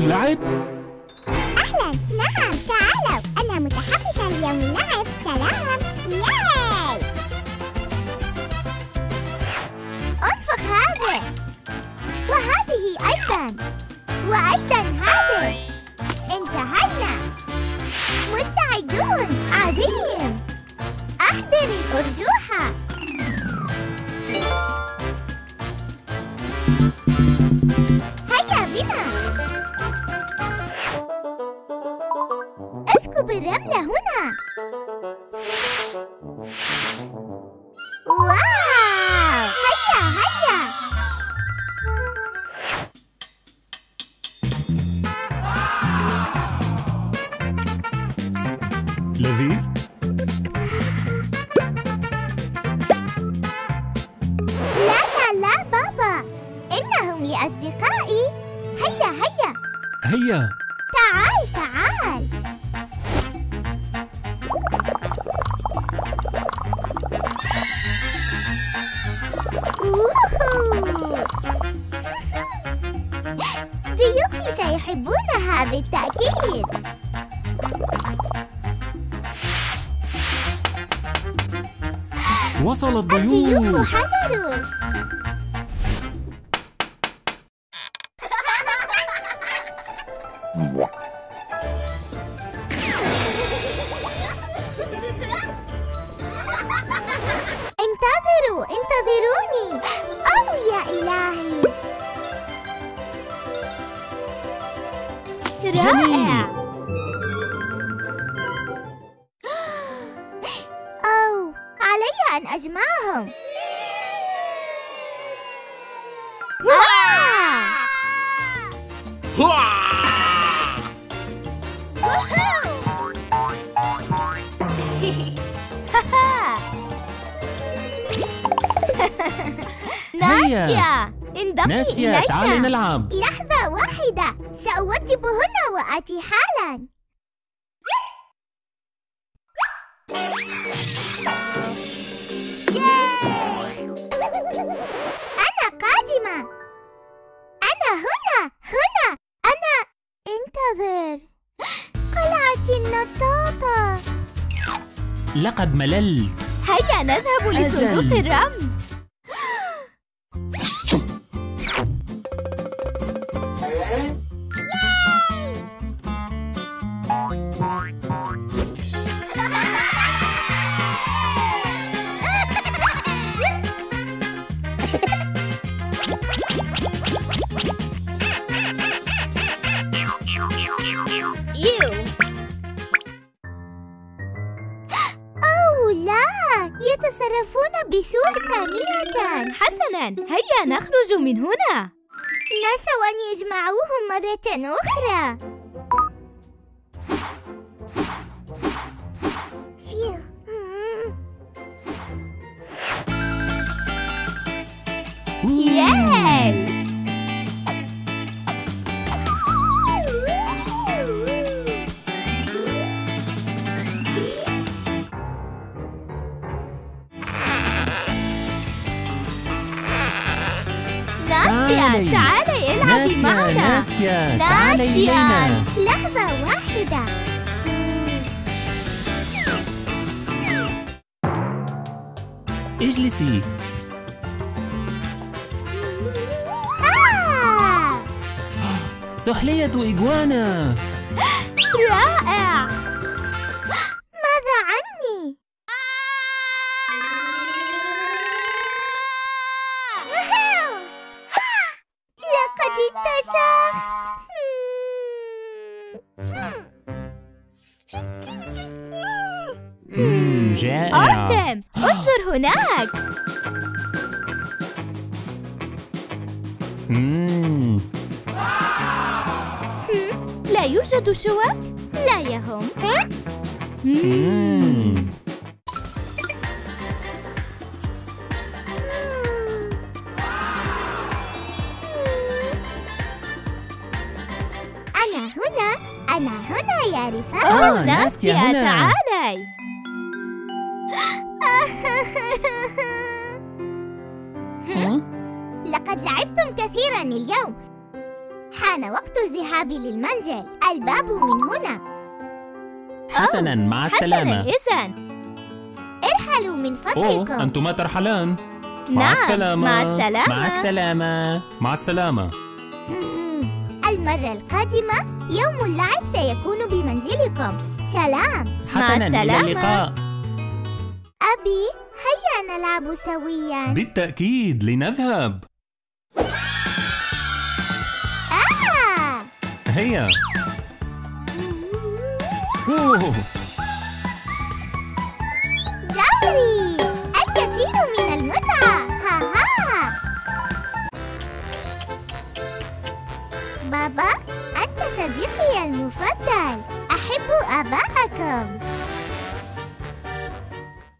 للعب؟ أهلا. نعم تعالوا. أنا متحمسة اليوم للعب سلام. ياي. انفخ هذا. وهذه أيضا. وأيضا اسكب الرمل هنا. واو! هيا هيا! لذيذ؟ لا لا لا بابا. إنهم لأصدقائي هيا هيا. هيا. تعال تعال. بالتأكيد وصل الضيوف. الضيوف حضروا انتظروا انتظروني. جميل. أو علي أن أجمعهم. ناستيا انضمي ناستيا إلينا. تعالي نلعب. لحظة واحدة سأوضبهن وآتي حالا. أنا قادمة. أنا هنا هنا. أنا انتظر. قلعة النطاطة لقد مللت. هيا نذهب لصندوق. الرمل. أوه لا يتصرفون بسوء ثانية. حسنا. هيا نخرج من هنا. نسوا أن يجمعوهم مرة أخرى. فيو. ناستيا تعالي. العبي ناستيا معنا ناستيا ناستيا. لحظة واحدة اجلسي آه! سحلية إجوانا رائع جائع. أرتم انظر هناك. مم، لا يوجد شوك لا يهم. مم. أنا هنا أنا هنا يا رفاق. آه ناستيا تعالي؟ لقد لعبتم كثيرا اليوم. حان وقت الذهاب للمنزل. الباب من هنا. حسنا مع حسنا السلامة إذن ارحلوا من أوه فضلكم أنتما ترحلان. مع نعم السلامة. مع السلامة. مع السلامة. مع السلامة. المرة القادمة يوم اللعب سيكون بمنزلكم. سلام. حسنا إلى السلامة. اللقاء. أبي. نلعب سويا. بالتأكيد لنذهب. آه! هيا. أوه. دوري! الكثير من المتعة. ها ها. بابا أنت صديقي المفضل. أحب آباءكم.